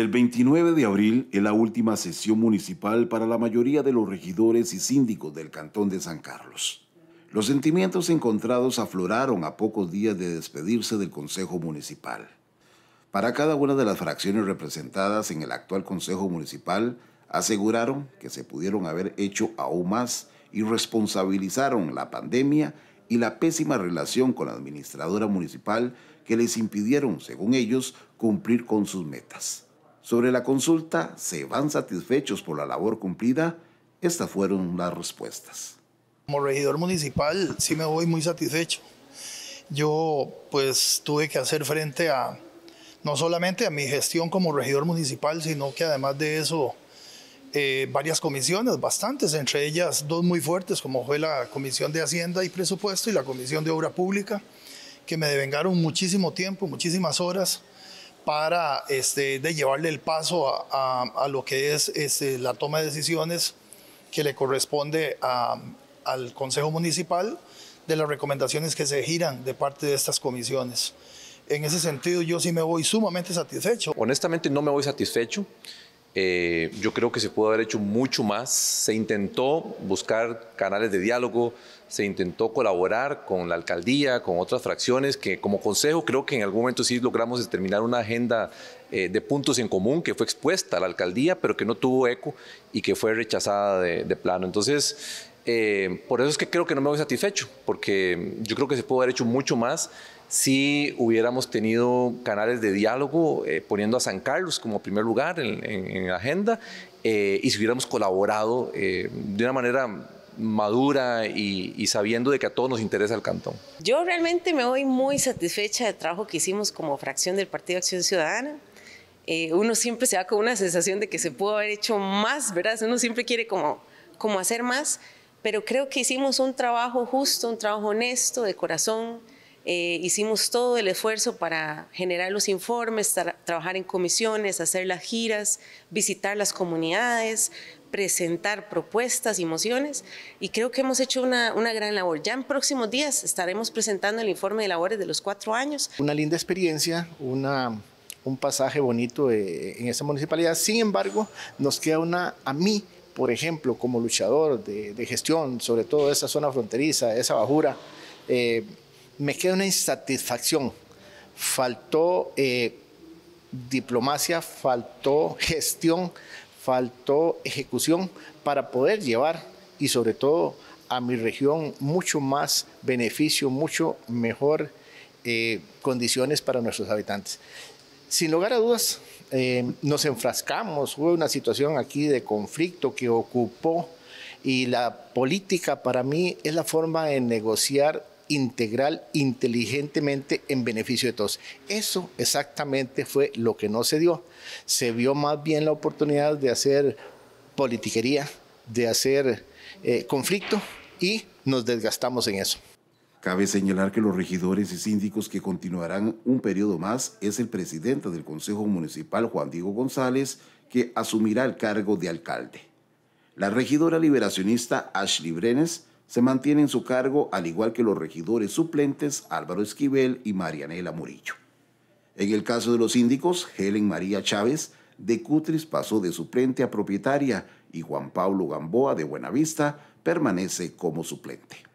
El 29 de abril es la última sesión municipal para la mayoría de los regidores y síndicos del Cantón de San Carlos. Los sentimientos encontrados afloraron a pocos días de despedirse del Consejo Municipal. Para cada una de las fracciones representadas en el actual Consejo Municipal, aseguraron que se pudieron haber hecho aún más y responsabilizaron la pandemia y la pésima relación con la administradora municipal que les impidieron, según ellos, cumplir con sus metas. Sobre la consulta, ¿se van satisfechos por la labor cumplida? Estas fueron las respuestas. Como regidor municipal sí me voy muy satisfecho. Yo pues tuve que hacer frente a no solamente a mi gestión como regidor municipal, sino que además de eso eh, varias comisiones, bastantes, entre ellas dos muy fuertes, como fue la Comisión de Hacienda y Presupuesto y la Comisión de Obra Pública, que me devengaron muchísimo tiempo, muchísimas horas para este, de llevarle el paso a, lo que es este, la toma de decisiones que le corresponde al Consejo Municipal de las recomendaciones que se giran de parte de estas comisiones. En ese sentido, yo sí me voy sumamente satisfecho. Honestamente, no me voy satisfecho. Eh, yo creo que se pudo haber hecho mucho más. Se intentó buscar canales de diálogo, se intentó colaborar con la alcaldía, con otras fracciones, que como consejo creo que en algún momento sí logramos determinar una agenda eh, de puntos en común que fue expuesta a la alcaldía, pero que no tuvo eco y que fue rechazada de, plano. Entonces, eh, por eso es que creo que no me voy satisfecho, porque yo creo que se pudo haber hecho mucho más si hubiéramos tenido canales de diálogo eh, poniendo a San Carlos como primer lugar en, la agenda eh, y si hubiéramos colaborado eh, de una manera madura y, sabiendo de que a todos nos interesa el cantón. Yo realmente me voy muy satisfecha del trabajo que hicimos como fracción del Partido Acción Ciudadana. uno siempre se va con una sensación de que se pudo haber hecho más, ¿verdad? Uno siempre quiere como, como hacer más, pero creo que hicimos un trabajo justo, un trabajo honesto, de corazón, eh, hicimos todo el esfuerzo para generar los informes, trabajar en comisiones, hacer las giras, visitar las comunidades, presentar propuestas y mociones y creo que hemos hecho una, gran labor. Ya en próximos días estaremos presentando el informe de labores de los cuatro años. Una linda experiencia, un pasaje bonito eh, en esta municipalidad. Sin embargo, nos queda una, a mí, por ejemplo, como luchador de, gestión, sobre todo esa zona fronteriza, esa bajura, eh, me queda una insatisfacción. Faltó eh, diplomacia, faltó gestión, faltó ejecución para poder llevar y sobre todo a mi región mucho más beneficio, mucho mejor eh, condiciones para nuestros habitantes. Sin lugar a dudas, eh, nos enfrascamos, hubo una situación aquí de conflicto que ocupó y la política para mí es la forma de negociar integral inteligentemente en beneficio de todos. Eso exactamente fue lo que no se dio. Se vio más bien la oportunidad de hacer politiquería, de hacer eh, conflicto y nos desgastamos en eso. Cabe señalar que los regidores y síndicos que continuarán un periodo más es el presidente del Consejo Municipal, Juan Diego González, que asumirá el cargo de alcalde. La regidora liberacionista Ashley Brenes se mantiene en su cargo, al igual que los regidores suplentes Álvaro Esquivel y Marianela Murillo. En el caso de los síndicos, Helen María Chávez de Cutris pasó de suplente a propietaria y Juan Pablo Gamboa de Buenavista permanece como suplente.